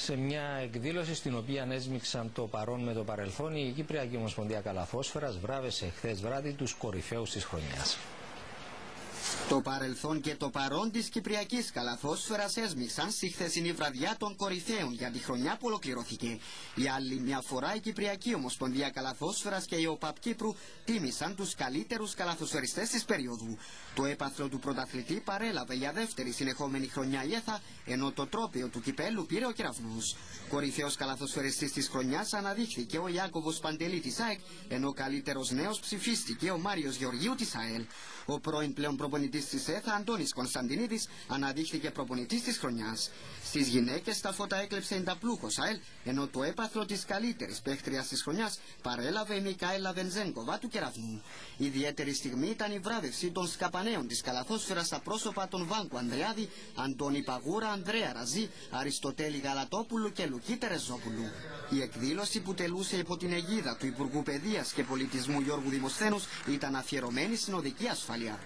σε μια εκδήλωση στην οποία έσμιξαν το παρόν με το παρελθόν η Κυπριακή Ομοσπονδία Καλαθόσφαιρας βράβευσε χθες βράδυ τους κορυφαίους της χρονιάς. Το παρελθόν και το παρόν της Κυπριακής Καλαθόσφαιρας έσμιξαν στη χθεσινή βραδιά των κορυφαίων για τη χρονιά που ολοκληρώθηκε. Για άλλη μια φορά η Κυπριακή Ομοσπονδία Καλαθόσφαιρας και η ΟΠΑΠ Κύπρου τίμησαν τους καλύτερους καλαθοσφαιριστές της περίοδου. Το έπαθλο του πρωταθλητή παρέλαβε για δεύτερη συνεχόμενη χρονιά η ΕΘΑ, ενώ το τρόπαιο του κυπέλου πήρε ο κεραυνός. Κορυφαίος καλαθοσφαιριστής της χρονιάς αναδείχθηκε ο Ιάκωβος Παντελή της ΑΕΚ, ενώ καλύτερος νέος ψηφίστηκε ο Μάριος Γεωργίου της ΑΕΛ. Ο πρώην πλέον προπονητής της ΕΘΑ, Αντώνης Κωνσταντινίδης, αναδείχθηκε προπονητής της χρονιάς. Στις γυναίκες τα φώτα έκλεψε η Νταπλούχο ΑΕΛ, ενώ το έπαθλο της καλύτερης παίχτριας της χρονιάς παρέλαβε η Μικαέλα Βενζέγκοβα του κεραυνού. Ιδιαίτερη στιγμή ήταν η βράβευση των σκαπανέων της καλαθόσφαιρας στα πρόσωπα των Βάνκου Ανδρεάδη, Αντώνη Παγούρα, Ανδρέα Ραζή, Αριστοτέλη Γαλατόπουλου και Λουκί Τερεζόπουλου. Η εκδήλωση που τελούσε υπό την αιγίδα του Υπουργού Παιδείας και Πολιτισμού Γιώργου Δημοσθένους ήταν αφιερωμένη στην οδική ασφάλεια.